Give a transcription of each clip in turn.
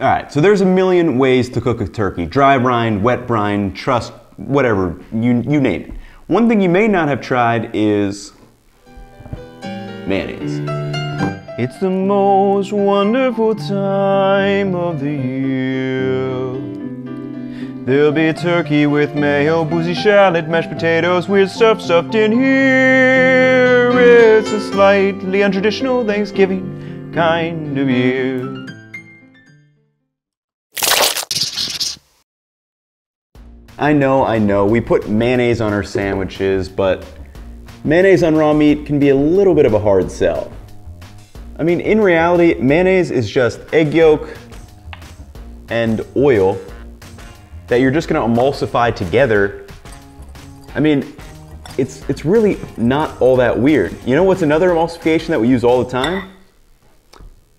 All right, so there's a million ways to cook a turkey. Dry brine, wet brine, truss, whatever, you, you name it. One thing you may not have tried is mayonnaise. It's the most wonderful time of the year. There'll be turkey with mayo, boozy shallot, mashed potatoes, weird stuff stuffed in here. It's a slightly untraditional Thanksgiving kind of year. I know, I know, we put mayonnaise on our sandwiches, but mayonnaise on raw meat can be a little bit of a hard sell. I mean, in reality, mayonnaise is just egg yolk and oil that you're just gonna emulsify together. I mean, it's, it's really not all that weird. You know what's another emulsification that we use all the time?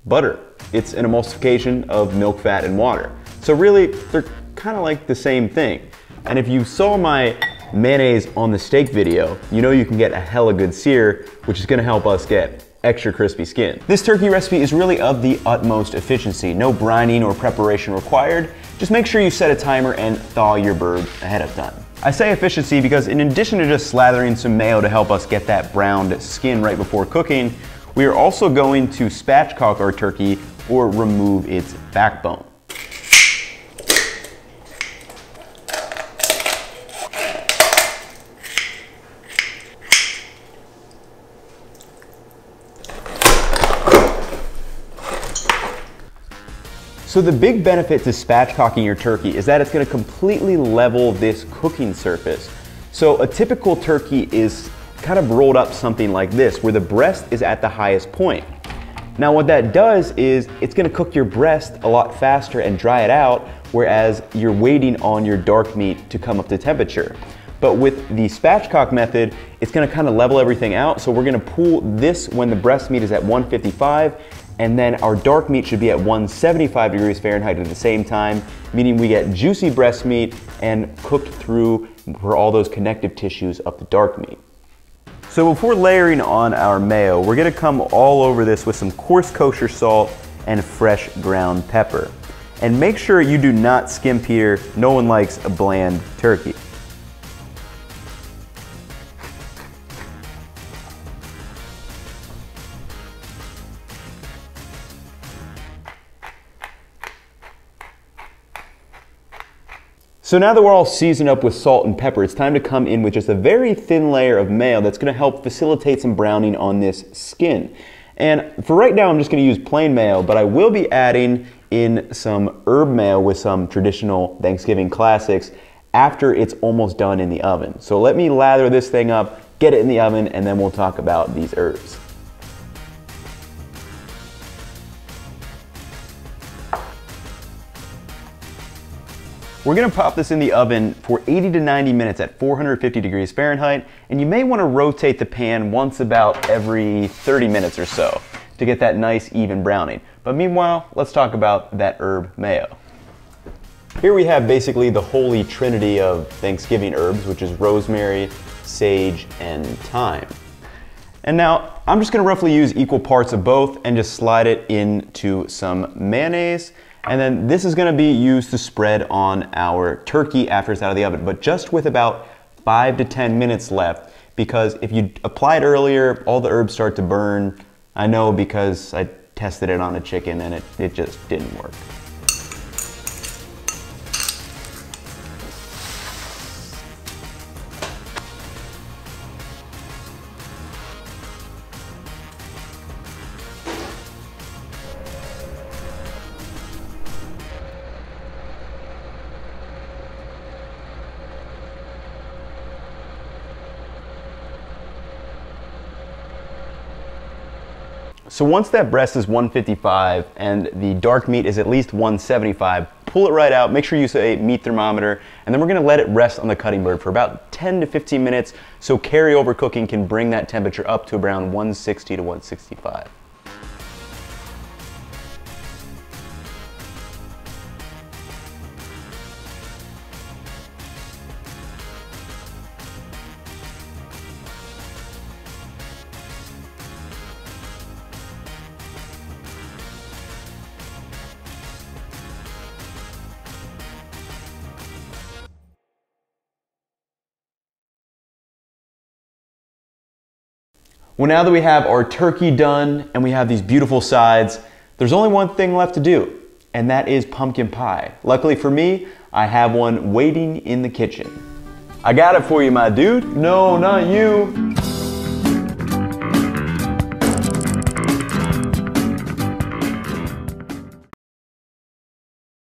Butter. It's an emulsification of milk, fat, and water. So really, they're kind of like the same thing. And if you saw my mayonnaise on the steak video, you know you can get a hella good sear, which is gonna help us get extra crispy skin. This turkey recipe is really of the utmost efficiency. No brining or preparation required. Just make sure you set a timer and thaw your bird ahead of time. I say efficiency because in addition to just slathering some mayo to help us get that browned skin right before cooking, we are also going to spatchcock our turkey or remove its backbone. So the big benefit to spatchcocking your turkey is that it's gonna completely level this cooking surface. So a typical turkey is kind of rolled up something like this, where the breast is at the highest point. Now what that does is it's gonna cook your breast a lot faster and dry it out, whereas you're waiting on your dark meat to come up to temperature. But with the spatchcock method, it's gonna kind of level everything out. So we're gonna pull this when the breast meat is at 155 and then our dark meat should be at 175 degrees Fahrenheit at the same time, meaning we get juicy breast meat and cooked through for all those connective tissues of the dark meat. So before layering on our mayo, we're gonna come all over this with some coarse kosher salt and fresh ground pepper. And make sure you do not skimp here. No one likes a bland turkey. So now that we're all seasoned up with salt and pepper, it's time to come in with just a very thin layer of mayo that's gonna help facilitate some browning on this skin. And for right now, I'm just gonna use plain mayo, but I will be adding in some herb mayo with some traditional Thanksgiving classics after it's almost done in the oven. So let me lather this thing up, get it in the oven, and then we'll talk about these herbs. We're gonna pop this in the oven for 80 to 90 minutes at 450 degrees Fahrenheit, and you may wanna rotate the pan once about every 30 minutes or so to get that nice even browning. But meanwhile, let's talk about that herb mayo. Here we have basically the holy trinity of Thanksgiving herbs, which is rosemary, sage, and thyme. And now I'm just gonna roughly use equal parts of both and just slide it into some mayonnaise and then this is gonna be used to spread on our turkey after it's out of the oven, but just with about five to 10 minutes left, because if you apply it earlier, all the herbs start to burn. I know because I tested it on a chicken and it, it just didn't work. So once that breast is 155 and the dark meat is at least 175, pull it right out, make sure you use a meat thermometer, and then we're gonna let it rest on the cutting board for about 10 to 15 minutes so carryover cooking can bring that temperature up to around 160 to 165. Well, now that we have our turkey done and we have these beautiful sides, there's only one thing left to do, and that is pumpkin pie. Luckily for me, I have one waiting in the kitchen. I got it for you, my dude. No, not you.